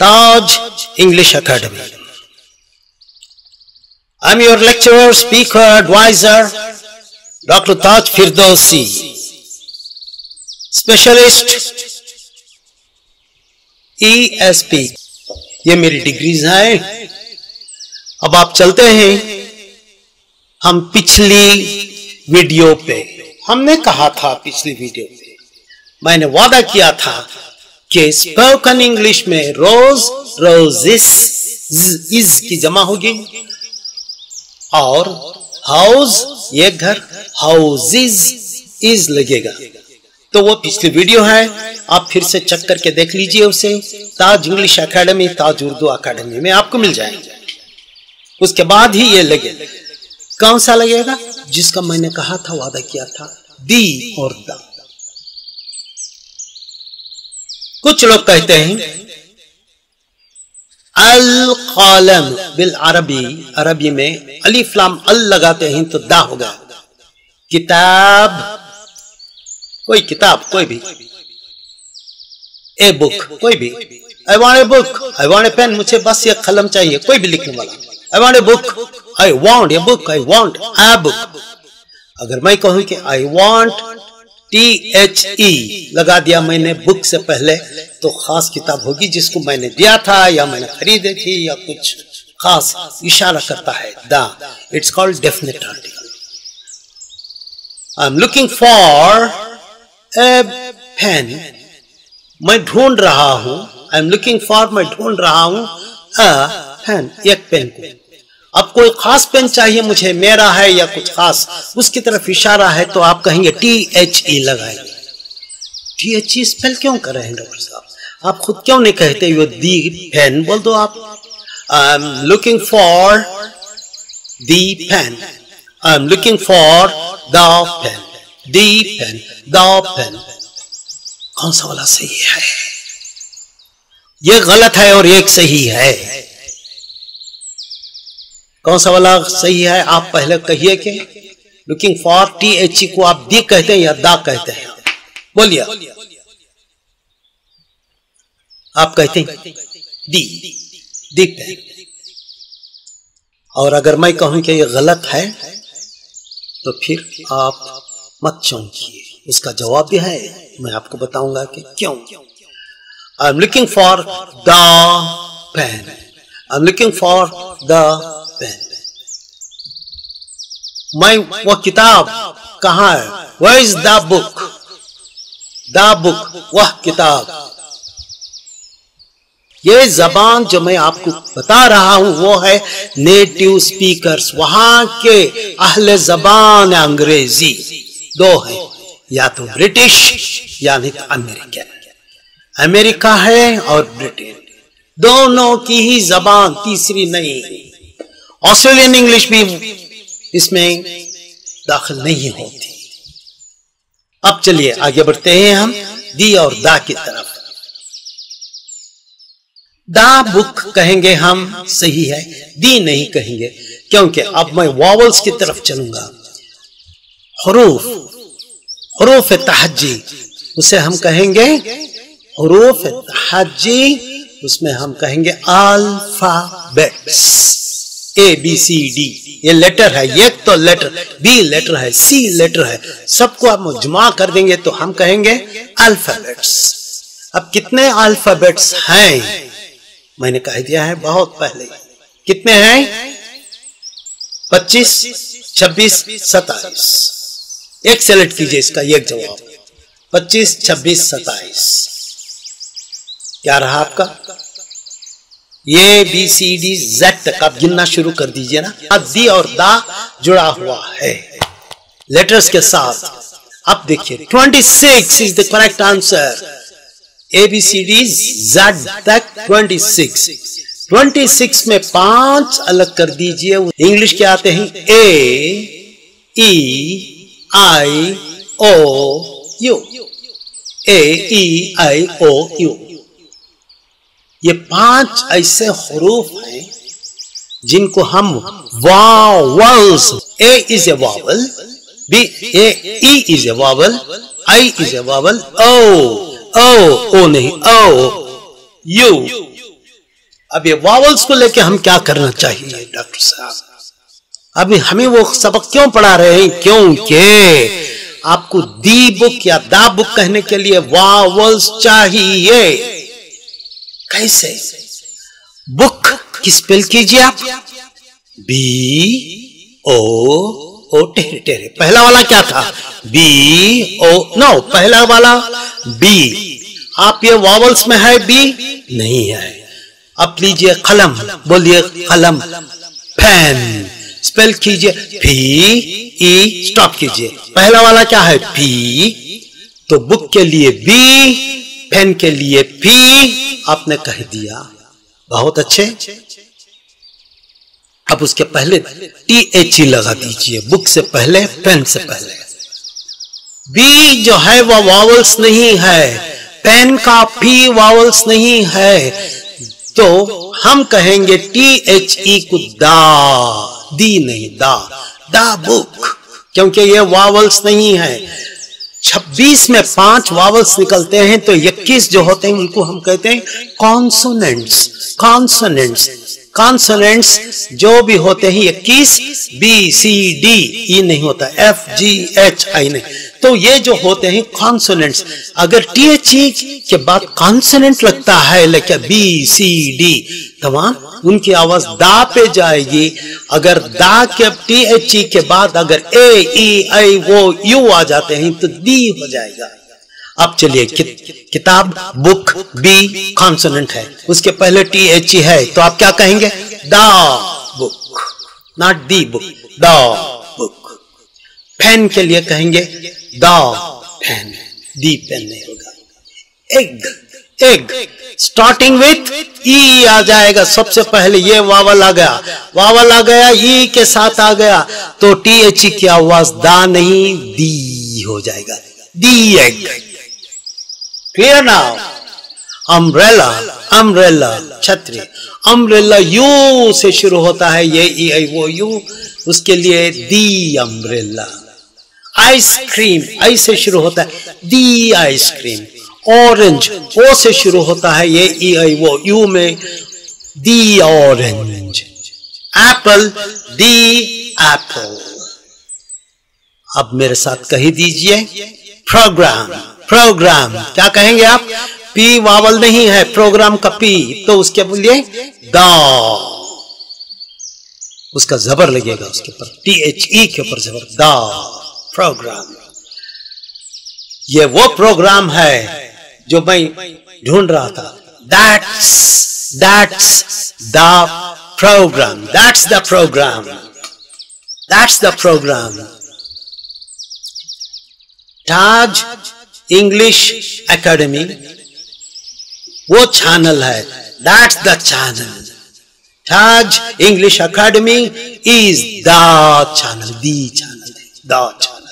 Taj English Academy. I'm your lecturer, speaker, advisor, Dr. Taj Firdausi, specialist ESP. ये मेरी degrees हैं अब आप चलते हैं हम पिछली वीडियो पे हमने कहा था पिछली वीडियो पे मैंने वादा किया था कि स्पोकन इंग्लिश में रोज रोजिस इज़ की जमा होगी। और हाउस ये घर हाउसिज इज़ लगेगा। तो वो पिछली वीडियो है, आप फिर से चेक करके देख लीजिए उसे। Taj English academy Taj Urdu academy में आपको मिल जाएँगे। उसके बाद ही ये लगे। कौन सा लगेगा? जिसका मैंने कहा था, वादा किया था। दी और दा। कुछ लोग कहते हैं, अल कलम बिल अरबी अरबी में अलीफ्लाम अल लगाते हैं तो दा होगा। किताब, कोई किताब, कोई भी। ए बुक, कोई भी। I want a book I want a pen मुझे बस ये कलम चाहिए, कोई भी लिखने वाला। I want a book I want a book I want a book अगर मैं कहूँ कि I want T H E लगा दिया मैंने बुक से पहले। तो खास किताब होगी जिसको मैंने दिया था या मैंने खरीदे थी या कुछ खास इशारा करता है। The, it's called definite article. I am looking for a pen मैं ढूंढ रहा हूँ। आई एम लुकिंग फॉर मैं ढूंढ रहा हूँ अ पेन एक पेन को। अब कोई खास पेन चाहिए मुझे, मेरा है या कुछ खास? उसकी तरफ़ इशारा है तो आप कहेंगे, टी एच ई लगाएँगे। टी एच ई स्पेल क्यों कर रहे हैं, डॉक्टर साहब? आप खुद क्यों नहीं कहते, यो दी पेन बोल दो आप। I am looking for the pen I am looking for the pen the pen the pen कौन सा वाला सही है? ये गलत है और एक सही है। कौन सा वाला सही है? आप पहले कहिए कि looking for T H E को आप दी कहते हैं या दा कहते हैं? बोलिए। आप कहते हैं दी दी और अगर मैं कहूँ कि ये गलत है तो फिर आप मत चौंकिए। उसका जवाब भी है। मैं आपको बताऊँगा कि क्यों। I am looking for the pen am looking for the pen मैं वो किताब कहा है वह is the book the book वह किताब ये जबान जो मैं आपको बता रहा हूँ, वो है नेटिव स्पीकर्स वहाँ के अहले जबान अंग्रेज़ी। दो है, या तो ब्रिटिश, या नहीं तो अमेरिकन। अमेरिका है और ब्रिटेन। दोनों की ही जबान तीसरी नहीं। ऑस्ट्रेलियन इंग्लिश भी इसमें दाखिल नहीं होती। अब चलिए आगे बढ़ते हैं हम, दी और दा की तरफ़। दा बुक कहेंगे हम, सही है। दी नहीं कहेंगे, क्योंकि अब मैं वॉवल्स की तरफ़ चलूँगा। हरूफ हरूफ तहजी उसे हम कहेंगे हरूफ तहजी उसमें हम कहेंगे alphabets A B C D ये लेटर है. ये तो लेटर बी लेटर है सी लेटर है. सबको आप जमा कर देंगे तो हम कहेंगे अल्फाबेट्स अब कितने अल्फाबेट्स हैं? मैंने कह दिया है बहुत पहले. कितने हैं? पच्चीस, छब्बीस सताइस एक सेलेक्ट कीजिए इसका, एक जवाब. पच्चीस, छब्बीस सताइस क्या रहा आपका? ये बी सी डी जेड तक आप गिनना शुरू कर दीजिए ना। दी और दा जुड़ा हुआ है। लेटर्स के साथ अब देखिए 26 is the correct answer A B C D Z तक 26 26 में पाँच अलग कर दीजिए। इंग्लिश के आते हैं? ए ई आई ओ U A E I O you ये पाँच ऐसे हरूफ हैं जिनको हम vowels A is a vowel B A E is a vowel I is a vowel O O O नहीं ओ यू अब ये वावल्स को लेके हम क्या करना चाहिए डॉक्टर साहब? अभी हमें वो सबक क्यों पढ़ा रहे हैं? क्योंकि आपको दी बुक या दा बुक कहने के लिए वावल्स चाहिए। कैसे? बुक की स्पेल कीजिए आप। बी ओ ओ टेरे टेरे। पहला वाला क्या था? बी ओ नो पहला वाला। बी आप ये वावल्स में है बी नहीं है। अब लीजिए कलम, बोलिए कलम। पेन स्पेल कीजिए। पी ई स्टॉप कीजिए। पहला वाला क्या है? पी तो बुक के लिए बी पेन के लिए पी आपने कह दिया। बहुत अच्छे। अब उसके पहले टी एच ई लगा दीजिए, बुक से पहले, पेन से पहले। बी जो है वह वावल्स नहीं है, पेन का पी वावल्स नहीं है। तो हम कहेंगे टी एच ई को दा, दी नहीं दा दा बुक, क्योंकि ये वावल्स नहीं है। 26 में पाँच वावल्स निकलते हैं तो 21 जो होते हैं, उनको हम कहते हैं कॉन्सोनेंट्स कॉन्सोनेंट्स कॉन्सोनेंट्स जो भी होते हैं, इक्कीस, बी, सी, डी, ई नहीं होता, एफ़, जी, एच, आई नहीं। तो ये जो होते हैं कॉन्सोनेंट्स अगर टी एच ई के बाद कॉन्सोनेंट लगता है लेकिन बी सी डी तमाम उनकी आवाज़ दा पे जाएगी। अगर दा के टी एच ई के बाद अगर ए ई आई वो यू आ जाते हैं तो दी हो जाएगा। अब चलिए कि, किताब बुक बी कॉन्सोनेंट है। उसके पहले टी एच ई है तो आप क्या कहेंगे? The book not the book the. Pen के लिए कहेंगे, दा पेन दी पेन नहीं होगा। Egg egg starting with E आ जाएगा। सबसे पहले ये वावल आ गया। वावल आ गया ई के साथ आ गया। तो टी एच ई की आवाज़ दा नहीं दी हो जाएगा। दी एग क्लियर ना अम्ब्रेला अम्ब्रेला छतरी। अम्ब्रेला यू से शुरू होता है, ये ई वो यू उसके लिए दी अम्ब्रेला आइसक्रीम आई से शुरू होता है दी आइसक्रीम ऑरेंज ओ से शुरू होता है ये ई आई वो यू में the orange apple the apple अब मेरे साथ कही दीजिए प्रोग्राम प्रोग्राम क्या कहेंगे आप? पी वावल नहीं है प्रोग्राम का पी तो उसके बोलिए द उसका जबर लगेगा उसके ऊपर टी एच ई के ऊपर जबर दा प्रोग्राम ये वो प्रोग्राम है जो मैं ढूंढ रहा था। That's that's the program that's the program that's the program Taj English academy वो चैनल है। That's the channel Taj English academy is the channel the channel the channel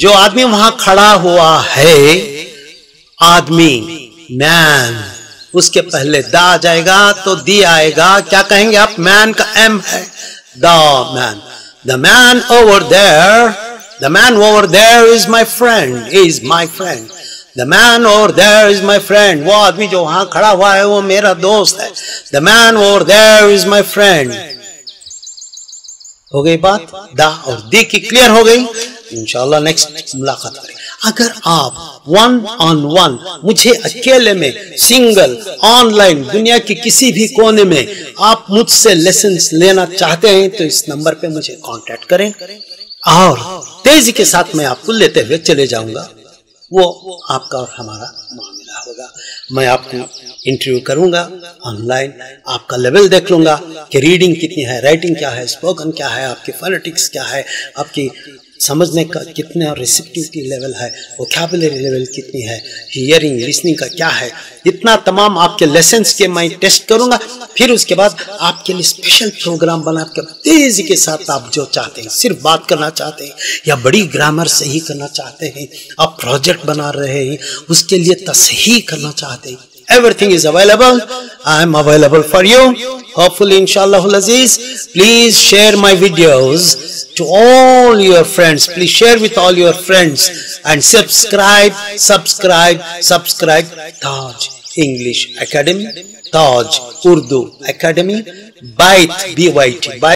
जो आदमी वहाँ खड़ा हुआ है, आदमी मैन उसके पहले द आ जाएगा तो दी आएगा। क्या कहेंगे आप? मैन का एम है। The man the man over there the man over there is my friend is my friend the man over there is my friend वो आदमी जो वहाँ खड़ा हुआ है, वो मेरा दोस्त है। The man over there is my friend हो गई बात? दा और दी की क्लियर हो गई। इंशाल्लाह नेक्स्ट मुलाकात करें अगर आप वन ऑन वन मुझे अकेले में सिंगल ऑनलाइन दुनिया के किसी भी कोने में, आप मुझसे लेसन लेना चाहते हैं तो इस नंबर पे मुझे कांटेक्ट करें। और तेज़ी के साथ मैं आपको लेते हुए चले जाऊँगा। वो आपका और हमारा मामला होगा। मैं आपको इंटरव्यू करूँगा ऑनलाइन आपका लेवल देख लूँगा कि रीडिंग कितनी है राइटिंग क्या है स्पोकन क्या है, आपकी फोनेटिक्स क्या है, आपकी समझने का कितना और रिसिप्टिविटी लेवल है वोकेबुलरी लेवल कितनी है हियरिंग लिसनिंग का क्या है, इतना तमाम आपके लेसन के मैं टेस्ट करूँगा, फिर उसके बाद आपके लिए स्पेशल प्रोग्राम बना के तेज़ी के साथ आप जो चाहते हैं, सिर्फ़ बात करना चाहते हैं, या बड़ी ग्रामर सही करना चाहते हैं, आप प्रोजेक्ट बना रहे हैं, उसके लिए तसही करना चाहते हैं everything is available. I'm available for you. Hopefully inshallah aziz please share my videos to all your friends. Please share with all your friends and subscribe subscribe subscribe. Taj english academy taj urdu academy byte byt